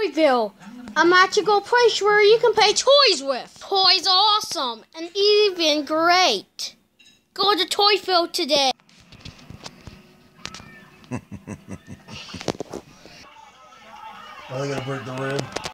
Toyville, a magical place where you can play toys with. Toys awesome and even great. Go to Toyville today. I they gonna break the rim?